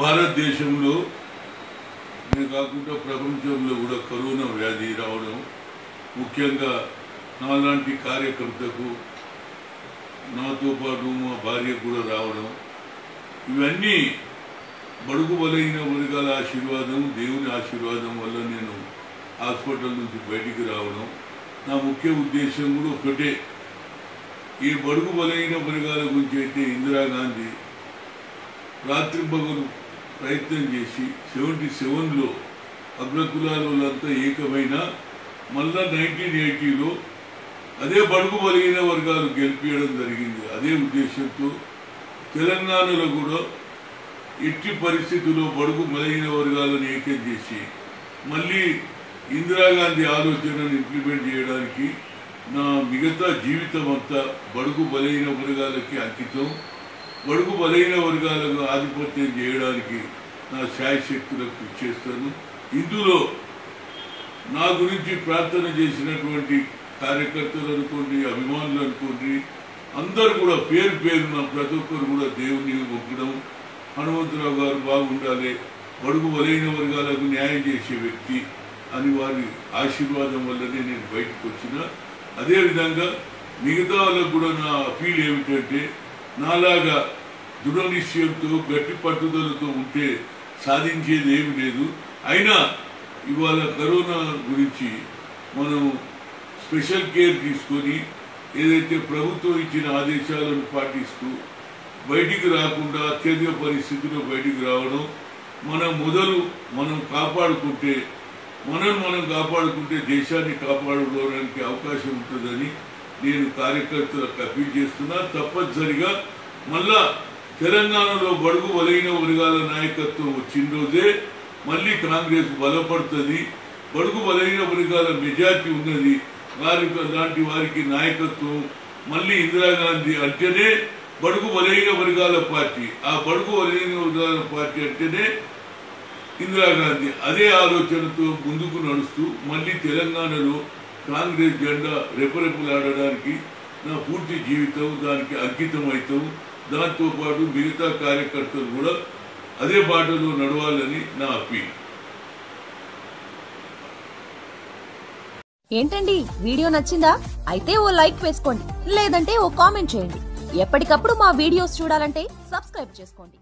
భారతదేశంలో నే కాకుండా ప్రపంచంలో కూడా కరోనా వ్యాధి రావడం ముఖ్యంగా నాలాంటి కార్యకర్తకు నాతో పాటు మా భార్య కూడా రావడం ఇవన్నీ బడుగు బలైన వర్గాల ఆశీర్వాదం దేవుని ఆశీర్వాదం వల్ల నేను హాస్పిటల్ నుంచి బయటికి రావడం నా ముఖ్య ఉద్దేశం కూడా ఒకటే. ఈ బడుగు బలైన వర్గాల గురించి అయితే ఇందిరాగాంధీ రాత్రి పగలు ప్రయత్నం చేసి సెవెంటీ సెవెన్లో అగ్రకులాలంతా ఏకమైన మళ్ళా నైన్టీన్ ఎయిటీలో అదే బడుగు బలిగిన వర్గాలు గెలిపించడం జరిగింది. అదే ఉద్దేశంతో తెలంగాణలో కూడా ఎట్టి పరిస్థితుల్లో బడుగు బలహీన వర్గాలను ఏకం చేసి మళ్ళీ ఇందిరాగాంధీ ఆలోచనను ఇంప్లిమెంట్ చేయడానికి నా మిగతా జీవితం అంతా బడుగు బలహీన వర్గాలకి అంకితం బడుగు బలహీన వర్గాలకు ఆధిపత్యం చేయడానికి నా శాయశక్తులకు కృషి చేస్తాను. ఇందులో నా గురించి ప్రార్థన చేసినటువంటి కార్యకర్తలు అనుకోండి అభిమానులు అనుకోండి అందరు కూడా పేరు పేరున ప్రతి ఒక్కరు కూడా దేవుని మొక్కడం హనుమంతరావు గారు బాగుండాలి బడుగు బలైన వర్గాలకు న్యాయం చేసే వ్యక్తి అని వారి ఆశీర్వాదం వల్లనే నేను బయటకు వచ్చిన. అదేవిధంగా మిగతా వాళ్ళకు కూడా నా అపీల్ ఏమిటంటే నాలాగా దృఢనిశ్చయంతో గట్టి పట్టుదలతో ఉంటే సాధించేది ఏమి లేదు. అయినా ఇవాళ కరోనా గురించి మనం స్పెషల్ కేర్ తీసుకొని ఏదైతే ప్రభుత్వం ఇచ్చిన ఆదేశాలను పాటిస్తూ బయటికి రాకుండా అత్యధిక పరిస్థితుల్లో బయటికి రావడం మనం మొదలు మనం కాపాడుకుంటే మనం మనం కాపాడుకుంటే దేశాన్ని కాపాడుకోవడానికి అవకాశం ఉంటుందని నేను కార్యకర్తలకు అప్పీల్ చేస్తున్నా. తప్పనిసరిగా మళ్ళా తెలంగాణలో బడుగు బలైన వర్గాల నాయకత్వం వచ్చిన రోజే మళ్ళీ కాంగ్రెస్ బలపడుతుంది. బడుగు బలైన వర్గాల మెజార్టీ ఉన్నది. వారి లాంటి వారికి నాయకత్వం మళ్ళీ ఇందిరాగాంధీ అంటేనే బడుగు బలైన వర్గాల పార్టీ. ఆ బడుగు బలైన వర్గాల పార్టీ అంటేనే ఇందిరాగాంధీ అదే ఆలోచనతో ముందుకు నడుస్తూ మళ్ళీ తెలంగాణలో కాంగ్రెస్ జెండా రెపరెపలాడడానికి నా పూర్తి జీవితం దానికి అంకితం అవుతాం దాంతో పాటు మిగతా కార్యకర్తలు కూడా అదే బాటలో నడవాలని నా అప్పీల్. ఏంటండి? వీడియో నచ్చిందా? అయితే ఓ లైక్ వేసుకోండి. లేదంటే ఓ కామెంట్ చేయండి. ఎప్పటికప్పుడు మా వీడియోస్ చూడాలంటే సబ్స్క్రైబ్ చేసుకోండి.